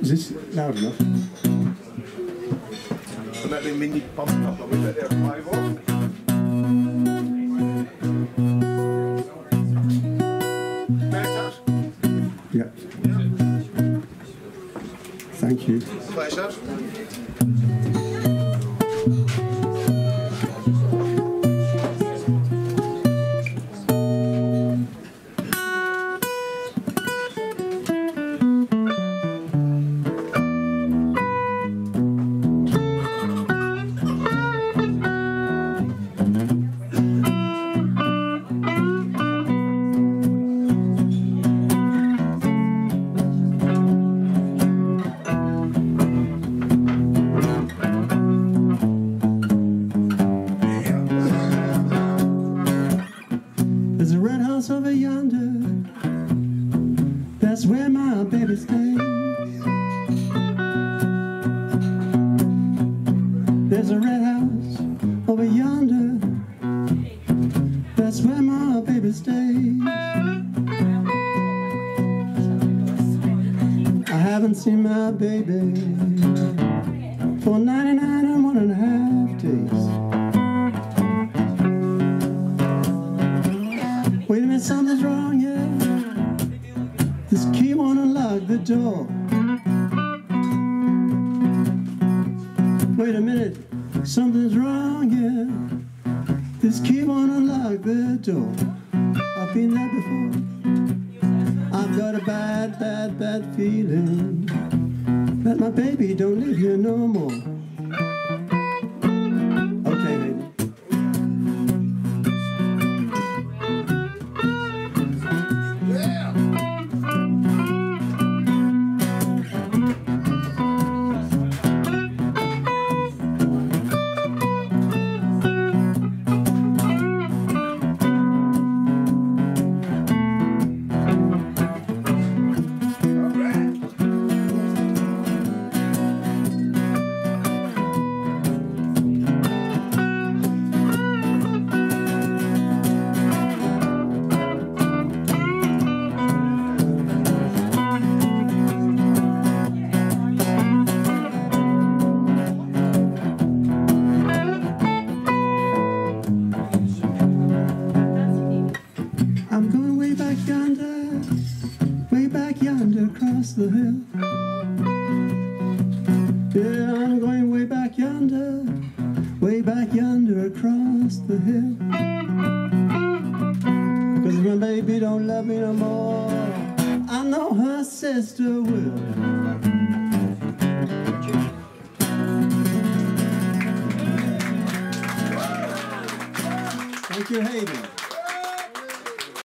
Is this loud enough? Så lät vi min nippa prata med det där varje gång. Mätars. Yeah. Thank you. Pleasure. That's where my baby stays. There's a red house over yonder. That's where my baby stays. I haven't seen my baby for 99 Key won't unlock the door. Wait a minute, something's wrong, yeah. This key won't unlock the door. I've been there before. I've got a bad, bad, bad feeling that my baby don't live here no more. Way back yonder, way back yonder across the hill. Yeah, I'm going way back yonder, way back yonder across the hill. Cause my baby don't love me no more. I know her sister will. Thank you, Haydn.